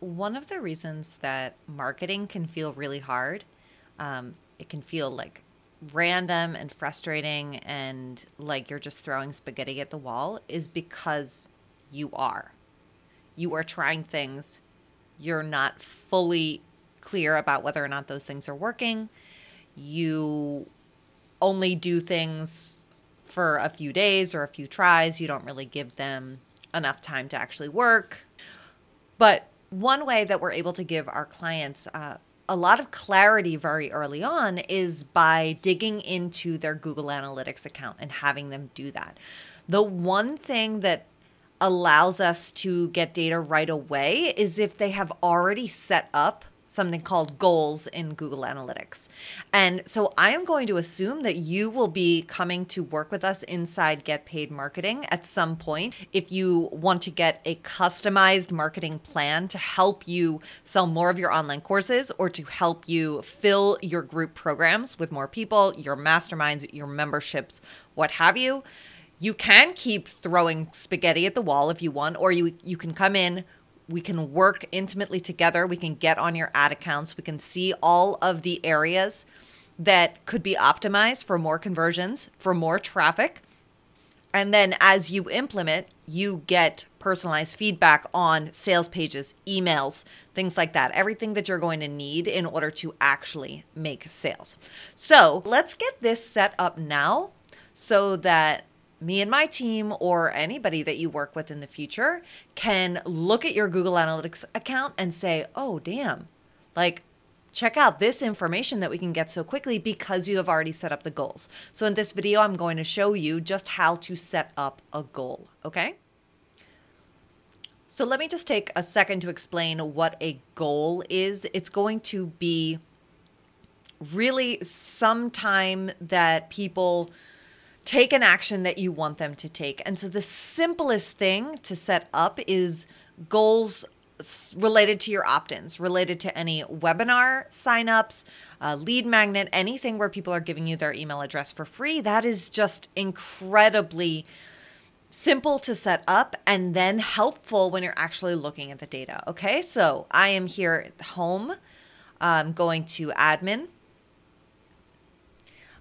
One of the reasons that marketing can feel really hard, um, it can feel like random and frustrating and like you're just throwing spaghetti at the wall, is because you are. You are trying things, you're not fully clear about whether or not those things are working. You only do things for a few days or a few tries. You don't really give them enough time to actually work. But one way that we're able to give our clients uh, a lot of clarity very early on is by digging into their Google Analytics account and having them do that. The one thing that allows us to get data right away is if they have already set up something called goals in Google Analytics. And so I am going to assume that you will be coming to work with us inside Get Paid Marketing at some point. If you want to get a customized marketing plan to help you sell more of your online courses or to help you fill your group programs with more people, your masterminds, your memberships, what have you. You can keep throwing spaghetti at the wall if you want, or you you can come in we can work intimately together. We can get on your ad accounts. We can see all of the areas that could be optimized for more conversions, for more traffic. And then as you implement, you get personalized feedback on sales pages, emails, things like that. Everything that you're going to need in order to actually make sales. So let's get this set up now so that me and my team or anybody that you work with in the future can look at your Google Analytics account and say, oh, damn, like, check out this information that we can get so quickly because you have already set up the goals. So in this video, I'm going to show you just how to set up a goal, okay? So let me just take a second to explain what a goal is. It's going to be really some time that people take an action that you want them to take. And so the simplest thing to set up is goals related to your opt-ins, related to any webinar signups, uh, lead magnet, anything where people are giving you their email address for free. That is just incredibly simple to set up and then helpful when you're actually looking at the data. Okay, so I am here at home. I'm going to admin.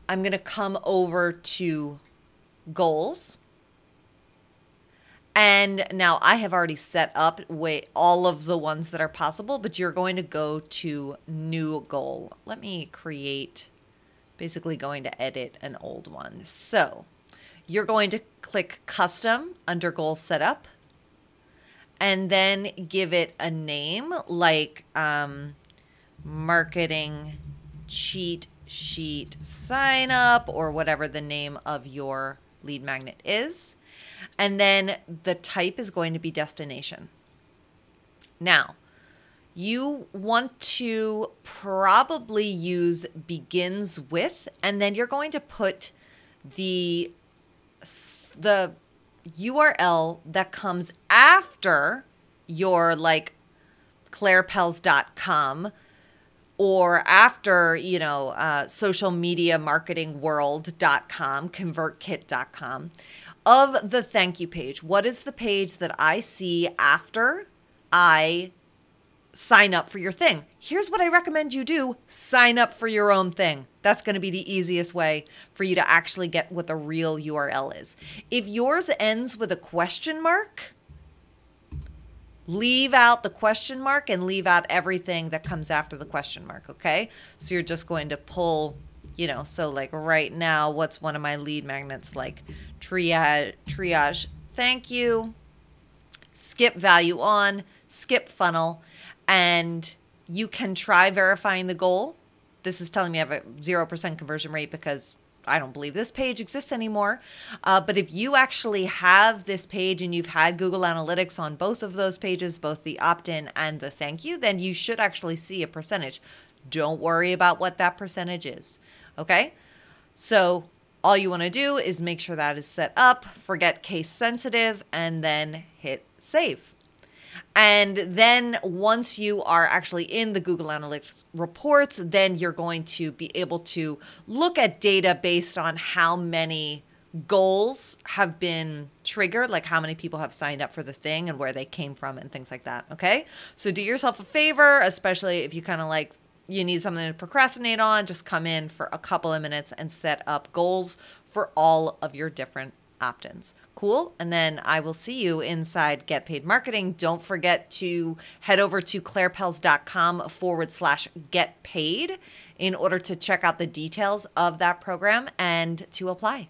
I'm going to come over to goals. And now I have already set up way all of the ones that are possible, but you're going to go to new goal. Let me create basically going to edit an old one. So you're going to click custom under goal setup and then give it a name like um, marketing cheat sheet sign up or whatever the name of your lead magnet is. And then the type is going to be destination. Now, you want to probably use begins with, and then you're going to put the the URL that comes after your like clairepells.com or after, you know, uh, social media marketing world.com, convertkit.com, of the thank you page. What is the page that I see after I sign up for your thing? Here's what I recommend you do sign up for your own thing. That's going to be the easiest way for you to actually get what the real URL is. If yours ends with a question mark, leave out the question mark and leave out everything that comes after the question mark, okay? So you're just going to pull, you know, so like right now, what's one of my lead magnets like triage, triage, thank you, skip value on, skip funnel, and you can try verifying the goal. This is telling me I have a 0% conversion rate because I don't believe this page exists anymore. Uh, but if you actually have this page and you've had Google Analytics on both of those pages, both the opt in and the thank you, then you should actually see a percentage. Don't worry about what that percentage is. Okay. So all you want to do is make sure that is set up, forget case sensitive, and then hit save. And then once you are actually in the Google Analytics reports, then you're going to be able to look at data based on how many goals have been triggered, like how many people have signed up for the thing and where they came from and things like that. Okay. So do yourself a favor, especially if you kind of like you need something to procrastinate on, just come in for a couple of minutes and set up goals for all of your different opt-ins. Cool. And then I will see you inside Get Paid Marketing. Don't forget to head over to clairepells.com forward slash get paid in order to check out the details of that program and to apply.